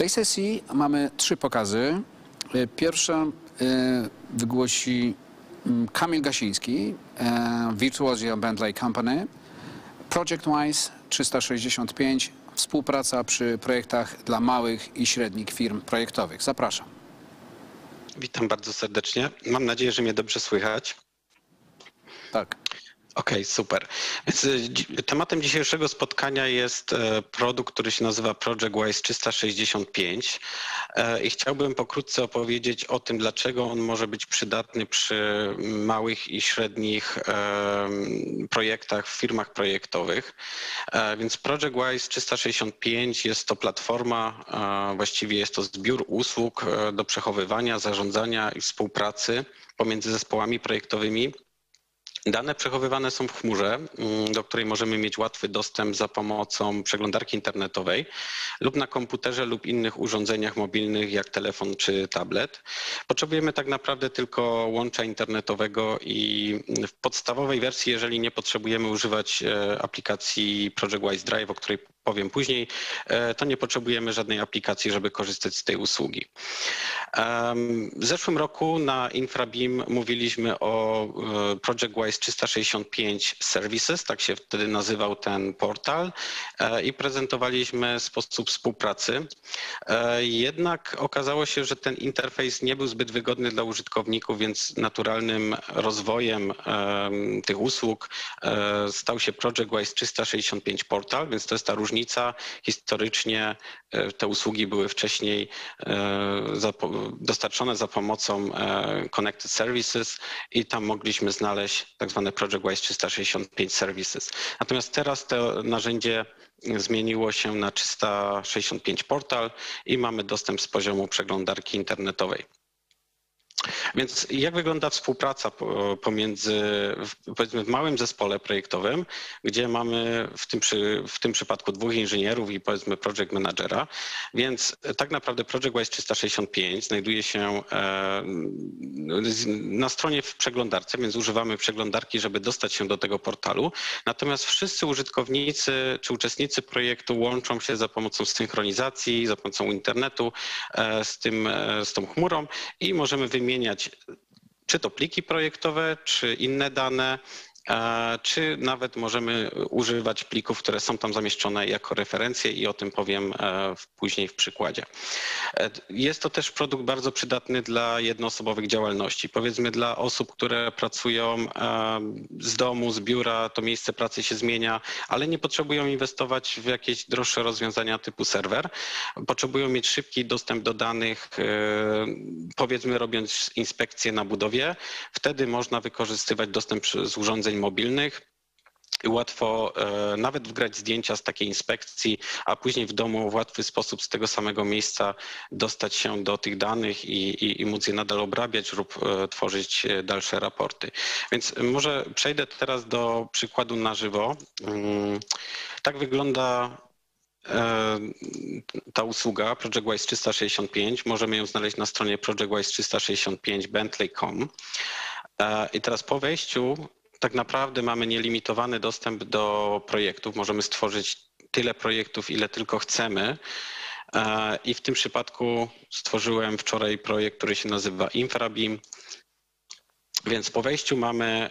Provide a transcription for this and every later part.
tej sesji mamy trzy pokazy. E, Pierwsza e, wygłosi mm, Kamil Gasiński, e, Virtuosia Bentley Company. ProjectWise 365, współpraca przy projektach dla małych i średnich firm projektowych. Zapraszam. Witam bardzo serdecznie. Mam nadzieję, że mnie dobrze słychać. Tak. Okej, super. Więc e, tematem dzisiejszego spotkania jest e, produkt, który się nazywa ProjectWise 365 E, i chciałbym pokrótce opowiedzieć o tym, dlaczego on może być przydatny przy małych i średnich projektach w firmach projektowych. Więc ProjectWise 365 jest to platforma, właściwie jest to zbiór usług do przechowywania, zarządzania i współpracy pomiędzy zespołami projektowymi. Dane przechowywane są w chmurze, mm, do której możemy mieć łatwy dostęp za pomocą przeglądarki internetowej lub na komputerze lub innych urządzeniach mobilnych jak telefon czy tablet. Potrzebujemy tak naprawdę tylko łącza internetowego i w podstawowej wersji, jeżeli nie potrzebujemy używać e, aplikacji ProjectWise Drive, o której powiem później, e, to nie potrzebujemy żadnej aplikacji, żeby korzystać z tej usługi. W zeszłym roku na Infrabeam mówiliśmy o e, ProjectWise 365 Services, tak się wtedy nazywał ten portal e, i prezentowaliśmy sposób współpracy. Jednak okazało się, że ten interfejs nie był zbyt wygodny dla użytkowników, więc naturalnym rozwojem em, tych usług stał się ProjectWise 365 Portal, więc to jest ta różnica. Historycznie e, te usługi były wcześniej e, dostarczone za pomocą e, Connected Services i tam mogliśmy znaleźć tak zwane ProjectWise 365 Services. Natomiast teraz to narzędzie zmieniło się na 365 portal i mamy dostęp z poziomu przeglądarki internetowej. Więc jak wygląda współpraca po- pomiędzy, powiedzmy, w małym zespole projektowym, gdzie mamy w tym, przy, w tym przypadku dwóch inżynierów i powiedzmy project managera, więc tak naprawdę ProjectWise 365 znajduje się e, na stronie w przeglądarce, więc używamy przeglądarki, żeby dostać się do tego portalu. Natomiast wszyscy użytkownicy czy uczestnicy projektu łączą się za pomocą synchronizacji, za pomocą internetu e, z, tym, e, z tą chmurą i możemy wymieniać czy to pliki projektowe, czy inne dane, czy nawet możemy używać plików, które są tam zamieszczone jako referencje i o tym powiem e, później w przykładzie. E, Jest to też produkt bardzo przydatny dla jednoosobowych działalności. Powiedzmy dla osób, które pracują e, z domu, z biura, to miejsce pracy się zmienia, ale nie potrzebują inwestować w jakieś droższe rozwiązania typu serwer. Potrzebują mieć szybki dostęp do danych, powiedzmy robiąc inspekcje na budowie. Wtedy można wykorzystywać dostęp z urządzeń mobilnych i łatwo e, nawet wgrać zdjęcia z takiej inspekcji, a później w domu w łatwy sposób z tego samego miejsca dostać się do tych danych i, i, i móc je nadal obrabiać lub e, tworzyć e, dalsze raporty. Więc może przejdę teraz do przykładu na żywo. Mm, Tak wygląda ta usługa ProjectWise 365. Możemy ją znaleźć na stronie ProjectWise 365 bentley.com. E, I teraz po wejściu tak naprawdę mamy nielimitowany dostęp do projektów. Możemy stworzyć tyle projektów, ile tylko chcemy. E, I w tym przypadku stworzyłem wczoraj projekt, który się nazywa Infrabeam. Więc po wejściu mamy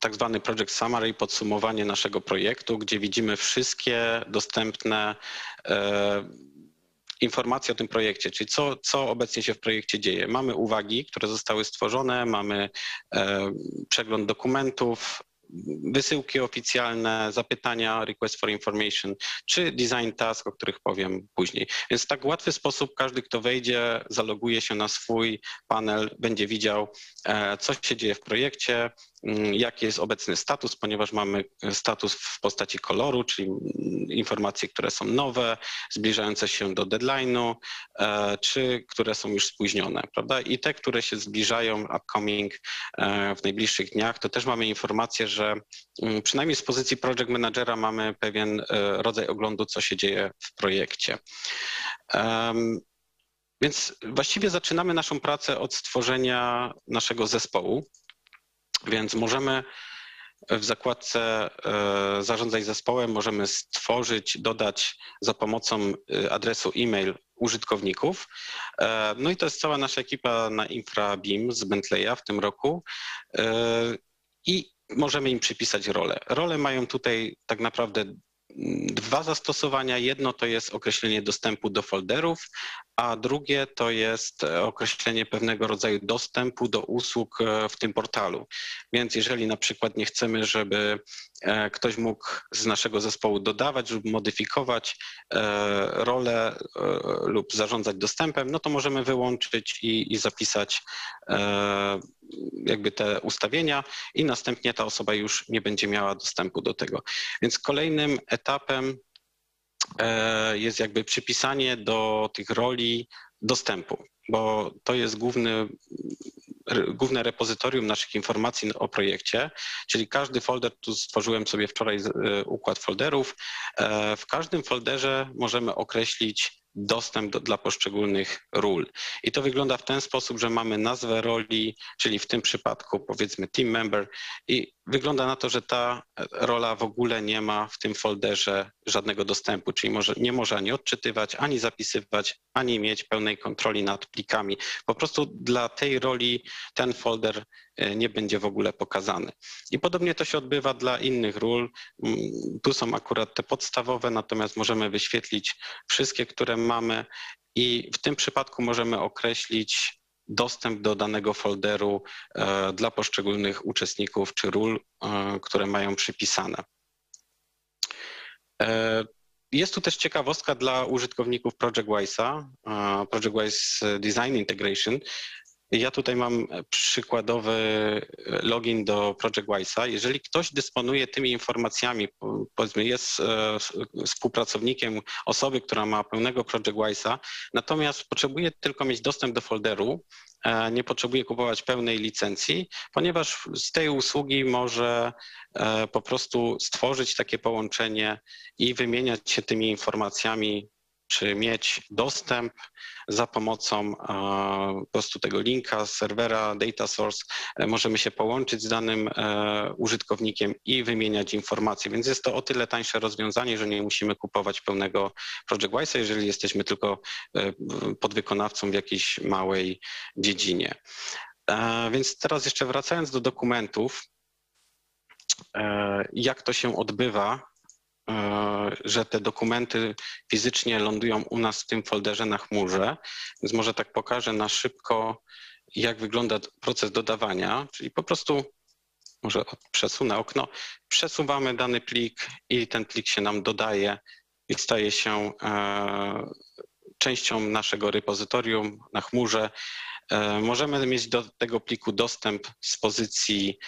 tak zwany project summary, podsumowanie naszego projektu, gdzie widzimy wszystkie dostępne e, informacje o tym projekcie, czyli co, co obecnie się w projekcie dzieje. Mamy uwagi, które zostały stworzone, mamy e, przegląd dokumentów, wysyłki oficjalne, zapytania, request for information, czy design task, o których powiem później. Więc w tak łatwy sposób każdy, kto wejdzie, zaloguje się na swój panel, będzie widział, e, co się dzieje w projekcie, jaki jest obecny status, ponieważ mamy status w postaci koloru, czyli mm, informacje, które są nowe, zbliżające się do deadline'u, e, czy które są już spóźnione, prawda? I te, które się zbliżają, upcoming e, w najbliższych dniach, to też mamy informację, że mm, przynajmniej z pozycji project managera mamy pewien e, rodzaj oglądu, co się dzieje w projekcie. Więc właściwie zaczynamy naszą pracę od stworzenia naszego zespołu, więc możemy w zakładce e, Zarządzaj zespołem możemy stworzyć, dodać za pomocą e, adresu e-mail użytkowników. E, no i to jest cała nasza ekipa na InfraBeam z Bentleya w tym roku. I możemy im przypisać role. Role mają tutaj tak naprawdę dwa zastosowania. Jedno to jest określenie dostępu do folderów, a drugie to jest określenie pewnego rodzaju dostępu do usług e, w tym portalu. Więc jeżeli na przykład nie chcemy, żeby e, ktoś mógł z naszego zespołu dodawać lub modyfikować e, rolę lub zarządzać dostępem, no to możemy wyłączyć i, i zapisać jakby te ustawienia i następnie ta osoba już nie będzie miała dostępu do tego. Więc kolejnym etapem e, jest jakby przypisanie do tych roli dostępu, bo to jest główny, główne repozytorium naszych informacji o projekcie, czyli każdy folder, tu stworzyłem sobie wczoraj e, układ folderów, e, w każdym folderze możemy określić dostęp do, dla poszczególnych ról. I to wygląda w ten sposób, że mamy nazwę roli, czyli w tym przypadku powiedzmy team member i wygląda na to, że ta rola w ogóle nie ma w tym folderze żadnego dostępu, czyli może, nie może ani odczytywać, ani zapisywać, ani mieć pełnej kontroli nad plikami. Po prostu dla tej roli ten folder e, nie będzie w ogóle pokazany. I podobnie to się odbywa dla innych ról. Mm, tu są akurat te podstawowe, natomiast możemy wyświetlić wszystkie, które mamy i w tym przypadku możemy określić dostęp do danego folderu e, dla poszczególnych uczestników czy ról, e, które mają przypisane. E, jest tu też ciekawostka dla użytkowników ProjectWise'a, ProjectWise Design Integration, ja tutaj mam przykładowy login do ProjectWise'a. Jeżeli ktoś dysponuje tymi informacjami, powiedzmy jest e, współpracownikiem osoby, która ma pełnego ProjectWise'a, natomiast potrzebuje tylko mieć dostęp do folderu, e, nie potrzebuje kupować pełnej licencji, ponieważ z tej usługi może e, po prostu stworzyć takie połączenie i wymieniać się tymi informacjami czy mieć dostęp za pomocą po prostu tego linka serwera data source. E, możemy się połączyć z danym e, użytkownikiem i wymieniać informacje, więc jest to o tyle tańsze rozwiązanie, że nie musimy kupować pełnego ProjectWise'a, jeżeli jesteśmy tylko e, podwykonawcą w jakiejś małej dziedzinie. Więc teraz jeszcze wracając do dokumentów, jak to się odbywa E, że te dokumenty fizycznie lądują u nas w tym folderze na chmurze, więc może tak pokażę na szybko, jak wygląda proces dodawania, czyli po prostu może przesunę okno, przesuwamy dany plik i ten plik się nam dodaje i staje się e, częścią naszego repozytorium na chmurze. E, możemy mieć do tego pliku dostęp z pozycji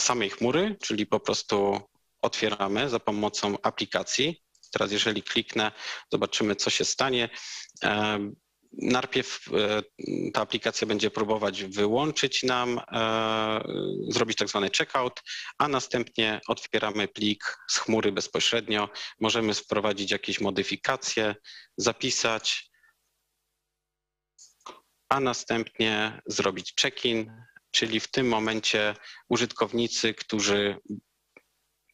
samej chmury, czyli po prostu otwieramy za pomocą aplikacji. Teraz jeżeli kliknę, zobaczymy co się stanie. Najpierw e, ta aplikacja będzie próbować wyłączyć nam, e, zrobić tak zwany checkout, a następnie otwieramy plik z chmury bezpośrednio. Możemy wprowadzić jakieś modyfikacje, zapisać, a następnie zrobić check-in, czyli w tym momencie użytkownicy, którzy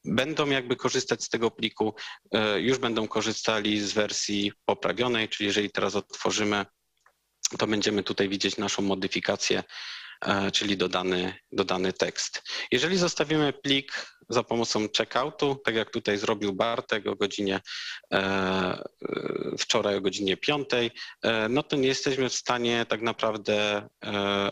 będą jakby korzystać z tego pliku, e, już będą korzystali z wersji poprawionej, czyli jeżeli teraz otworzymy, to będziemy tutaj widzieć naszą modyfikację E, czyli dodany, dodany tekst. Jeżeli zostawimy plik za pomocą checkoutu, tak jak tutaj zrobił Bartek o godzinie e, wczoraj o godzinie 5, e, no to nie jesteśmy w stanie tak naprawdę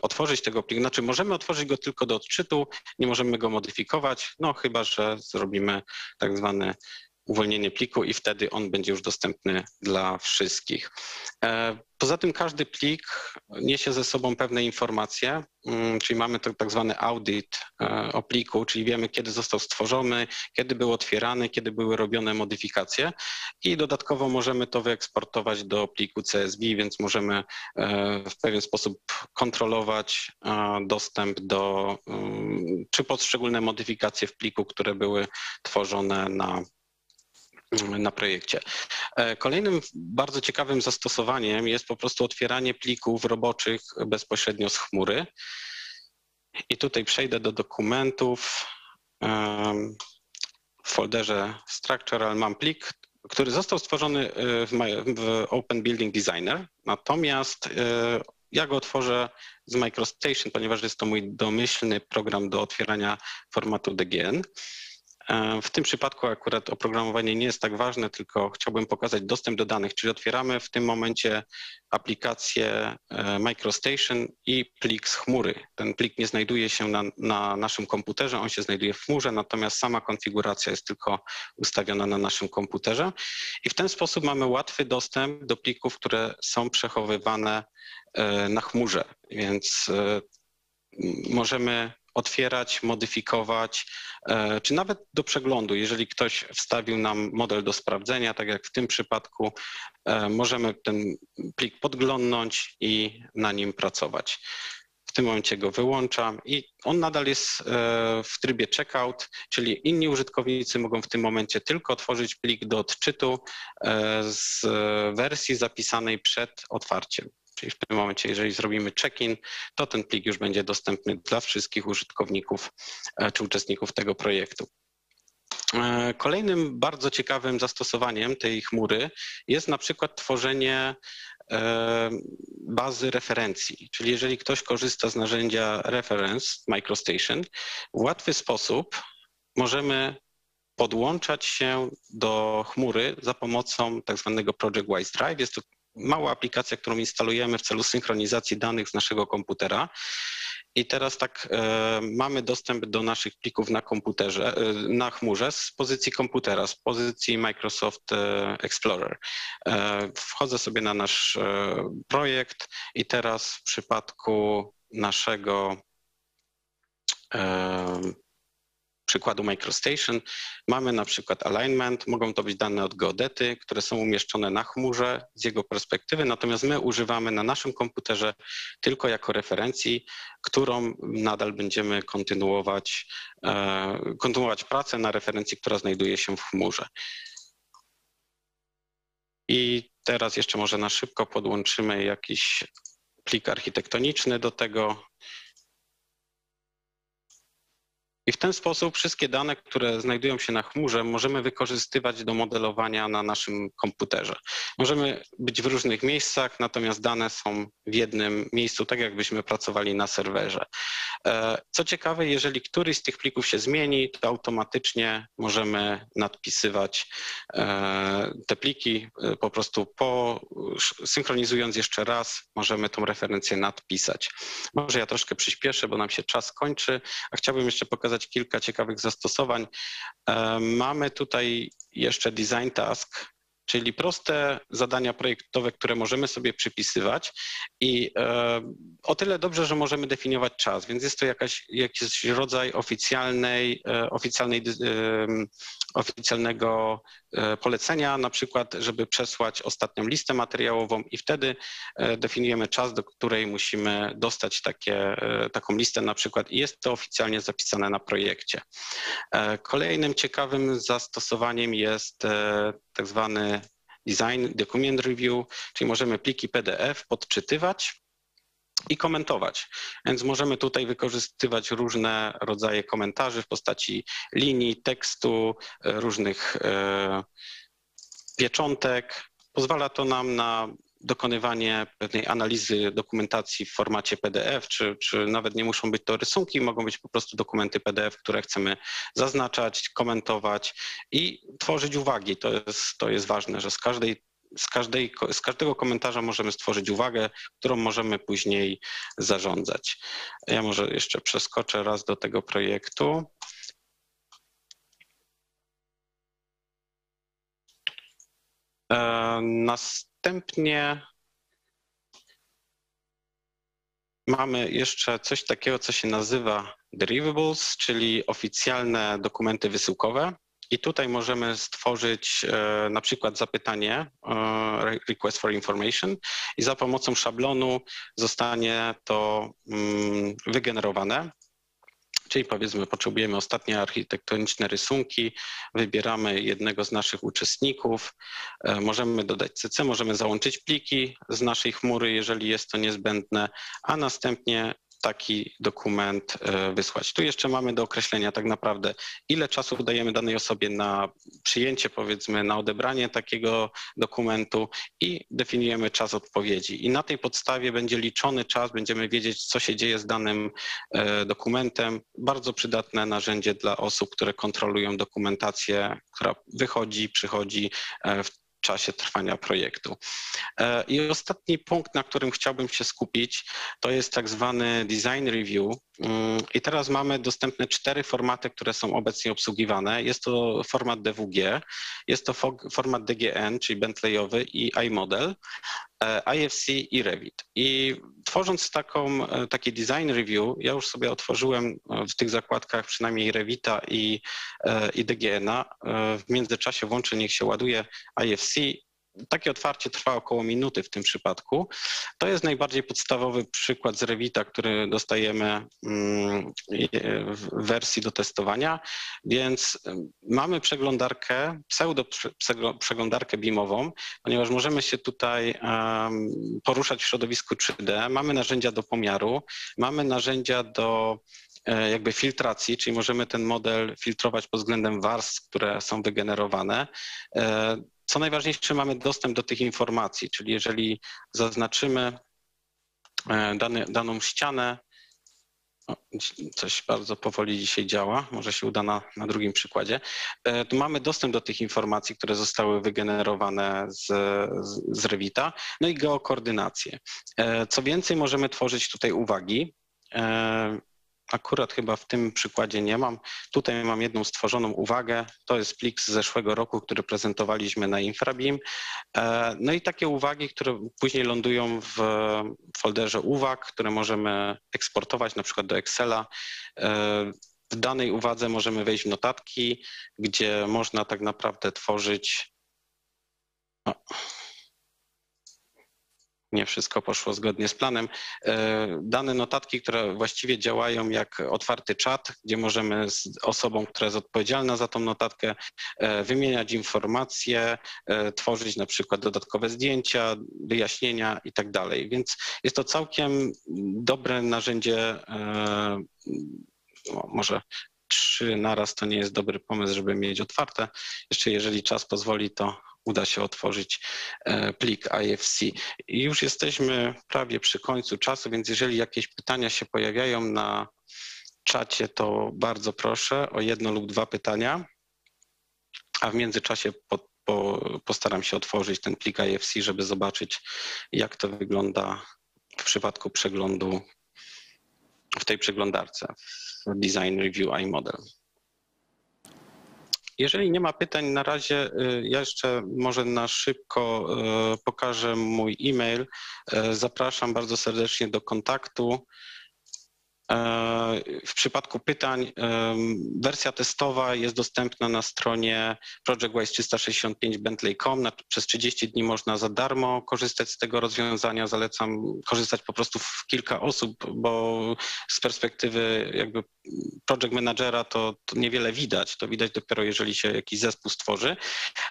otworzyć tego pliku. Znaczy możemy otworzyć go tylko do odczytu, nie możemy go modyfikować, no chyba, że zrobimy tak zwany uwolnienie pliku i wtedy on będzie już dostępny dla wszystkich. E, poza tym każdy plik niesie ze sobą pewne informacje, mm, czyli mamy tak zwany audit e, o pliku, czyli wiemy kiedy został stworzony, kiedy był otwierany, kiedy były robione modyfikacje i dodatkowo możemy to wyeksportować do pliku CSV, więc możemy e, w pewien sposób kontrolować dostęp do, mm, czy poszczególne modyfikacje w pliku, które były tworzone na na projekcie. E, kolejnym bardzo ciekawym zastosowaniem jest po prostu otwieranie plików roboczych bezpośrednio z chmury. I tutaj przejdę do dokumentów. W folderze Structural mam plik, który został stworzony w, w Open Building Designer, natomiast ja go otworzę z MicroStation, ponieważ jest to mój domyślny program do otwierania formatu DGN. E, w tym przypadku akurat oprogramowanie nie jest tak ważne, tylko chciałbym pokazać dostęp do danych, czyli otwieramy w tym momencie aplikację e, MicroStation i plik z chmury. Ten plik nie znajduje się na, na naszym komputerze, on się znajduje w chmurze, natomiast sama konfiguracja jest tylko ustawiona na naszym komputerze. I w ten sposób mamy łatwy dostęp do plików, które są przechowywane e, na chmurze, więc możemy otwierać, modyfikować, e, czy nawet do przeglądu. Jeżeli ktoś wstawił nam model do sprawdzenia, tak jak w tym przypadku, e, możemy ten plik podglądnąć i na nim pracować. W tym momencie go wyłączam i on nadal jest e, w trybie checkout, czyli inni użytkownicy mogą w tym momencie tylko otworzyć plik do odczytu z wersji zapisanej przed otwarciem. Czyli w tym momencie, jeżeli zrobimy check-in, to ten plik już będzie dostępny dla wszystkich użytkowników e, czy uczestników tego projektu. E, kolejnym bardzo ciekawym zastosowaniem tej chmury jest na przykład tworzenie e, bazy referencji. Czyli jeżeli ktoś korzysta z narzędzia Reference MicroStation, w łatwy sposób możemy podłączać się do chmury za pomocą tak zwanego Project Wise Drive. Jest to mała aplikacja, którą instalujemy w celu synchronizacji danych z naszego komputera. I teraz tak, e, mamy dostęp do naszych plików na komputerze, e, na chmurze z pozycji komputera, z pozycji Microsoft e, Explorer. E, wchodzę sobie na nasz e, projekt i teraz w przypadku naszego e, przykładu MicroStation mamy na przykład alignment, mogą to być dane od geodety, które są umieszczone na chmurze z jego perspektywy, natomiast my używamy na naszym komputerze tylko jako referencji, którą nadal będziemy kontynuować, e, kontynuować pracę na referencji, która znajduje się w chmurze. I teraz jeszcze może na szybko podłączymy jakiś plik architektoniczny do tego. I w ten sposób wszystkie dane, które znajdują się na chmurze, możemy wykorzystywać do modelowania na naszym komputerze. Możemy być w różnych miejscach, natomiast dane są w jednym miejscu, tak jakbyśmy pracowali na serwerze. E, co ciekawe, jeżeli któryś z tych plików się zmieni, to automatycznie możemy nadpisywać e, te pliki, e, po prostu po, synchronizując jeszcze raz, możemy tą referencję nadpisać. Może ja troszkę przyspieszę, bo nam się czas kończy, a chciałbym jeszcze pokazać kilka ciekawych zastosowań. Mamy tutaj jeszcze design task, czyli proste zadania projektowe, które możemy sobie przypisywać i e, o tyle dobrze, że możemy definiować czas, więc jest to jakaś, jakiś rodzaj oficjalnej, e, oficjalnej, e, oficjalnego e, polecenia, na przykład, żeby przesłać ostatnią listę materiałową i wtedy e, definiujemy czas, do której musimy dostać takie, e, taką listę na przykład i jest to oficjalnie zapisane na projekcie. Kolejnym ciekawym zastosowaniem jest tak zwany Design Document Review, czyli możemy pliki PDF podczytywać i komentować. Więc możemy tutaj wykorzystywać różne rodzaje komentarzy w postaci linii, tekstu, różnych e, pieczątek. Pozwala to nam na dokonywanie pewnej analizy dokumentacji w formacie PDF, czy, czy nawet nie muszą być to rysunki, mogą być po prostu dokumenty PDF, które chcemy zaznaczać, komentować i tworzyć uwagi. To jest, to jest ważne, że z każdej z, każdej, z każdego komentarza możemy stworzyć uwagę, którą możemy później zarządzać. Ja może jeszcze przeskoczę raz do tego projektu. E, następnie mamy jeszcze coś takiego, co się nazywa deliverables, czyli oficjalne dokumenty wysyłkowe. I tutaj możemy stworzyć e, na przykład zapytanie e, request for information i za pomocą szablonu zostanie to mm, wygenerowane. Czyli powiedzmy, potrzebujemy ostatnie architektoniczne rysunki, wybieramy jednego z naszych uczestników, e, możemy dodać CC, możemy załączyć pliki z naszej chmury, jeżeli jest to niezbędne, a następnie taki dokument e, wysłać. Tu jeszcze mamy do określenia tak naprawdę, ile czasu dajemy danej osobie na przyjęcie, powiedzmy, na odebranie takiego dokumentu i definiujemy czas odpowiedzi. I na tej podstawie będzie liczony czas, będziemy wiedzieć, co się dzieje z danym e, dokumentem. Bardzo przydatne narzędzie dla osób, które kontrolują dokumentację, która wychodzi, przychodzi e, w czasie trwania projektu. E, I ostatni punkt, na którym chciałbym się skupić, to jest tak zwany design review. Mm, I teraz mamy dostępne cztery formaty, które są obecnie obsługiwane. Jest to format DWG, jest to format DGN, czyli Bentleyowy i iModel, e, IFC i Revit. I tworząc taką, e, taki design review, ja już sobie otworzyłem w tych zakładkach przynajmniej Revita i, i DGN-a. W międzyczasie włączę, niech się ładuje IFC takie otwarcie trwa około minuty w tym przypadku. To jest najbardziej podstawowy przykład z Revita, który dostajemy mm, w wersji do testowania, więc mamy przeglądarkę, pseudo przeglądarkę BIMową, ponieważ możemy się tutaj poruszać w środowisku 3D, mamy narzędzia do pomiaru, mamy narzędzia do jakby filtracji, czyli możemy ten model filtrować pod względem warstw, które są wygenerowane. E, co najważniejsze, mamy dostęp do tych informacji, czyli jeżeli zaznaczymy e, dany, daną ścianę, coś bardzo powoli dzisiaj działa, może się uda na, na drugim przykładzie. E, tu mamy dostęp do tych informacji, które zostały wygenerowane z, z, z Revita, no i geokoordynację. E, co więcej, możemy tworzyć tutaj uwagi akurat chyba w tym przykładzie nie mam. Tutaj mam jedną stworzoną uwagę. To jest plik z zeszłego roku, który prezentowaliśmy na Infrabim. E, no i takie uwagi, które później lądują w folderze uwag, które możemy eksportować na przykład do Excela. E, w danej uwadze możemy wejść w notatki, gdzie można tak naprawdę tworzyć. Nie wszystko poszło zgodnie z planem. E, dane notatki, które właściwie działają jak otwarty czat, gdzie możemy z osobą, która jest odpowiedzialna za tą notatkę, e, wymieniać informacje, e, tworzyć na przykład dodatkowe zdjęcia, wyjaśnienia i tak dalej. Więc jest to całkiem dobre narzędzie, no, może trzy naraz to nie jest dobry pomysł, żeby mieć otwarte. Jeszcze jeżeli czas pozwoli, to uda się otworzyć e, plik IFC. I już jesteśmy prawie przy końcu czasu, więc jeżeli jakieś pytania się pojawiają na czacie, to bardzo proszę o jedno lub dwa pytania, a w międzyczasie po, po, postaram się otworzyć ten plik IFC, żeby zobaczyć, jak to wygląda w przypadku przeglądu w tej przeglądarce w Design Review iModel. Jeżeli nie ma pytań na razie, y, ja jeszcze może na szybko y, pokażę mój e-mail. Y, zapraszam bardzo serdecznie do kontaktu. E, w przypadku pytań wersja testowa jest dostępna na stronie ProjectWise 365 Bentley.com. Przez 30 dni można za darmo korzystać z tego rozwiązania. Zalecam korzystać po prostu w kilka osób, bo z perspektywy jakby project managera to, to niewiele widać. To widać dopiero jeżeli się jakiś zespół stworzy.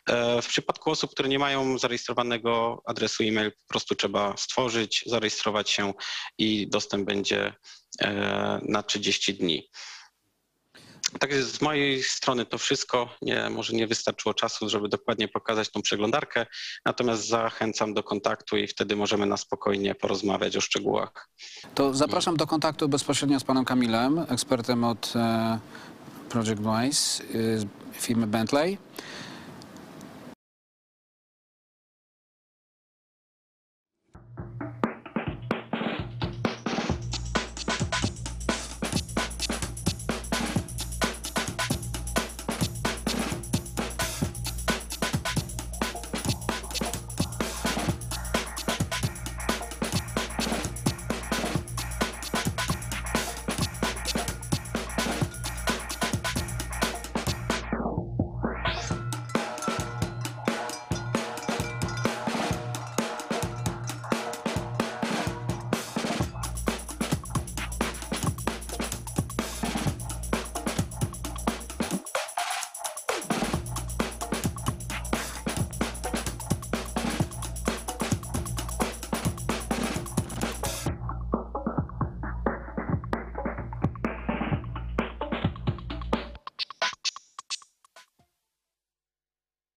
E, w przypadku osób, które nie mają zarejestrowanego adresu e-mail, po prostu trzeba stworzyć, zarejestrować się i dostęp będzie na 30 dni. Tak z mojej strony to wszystko. Nie, może nie wystarczyło czasu, żeby dokładnie pokazać tą przeglądarkę, natomiast zachęcam do kontaktu i wtedy możemy na spokojnie porozmawiać o szczegółach. To zapraszam do kontaktu bezpośrednio z panem Kamilem, ekspertem od e, Project Wise, e, firmy Bentley.